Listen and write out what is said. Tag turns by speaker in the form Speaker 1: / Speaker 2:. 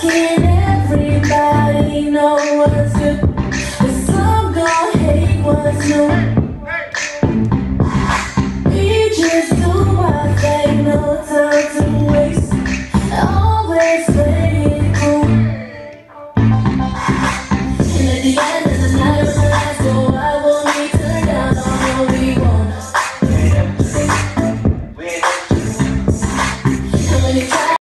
Speaker 1: can everybody know what's good? Cause some gon' hate what's new. We just do our thing, no time to waste. Always.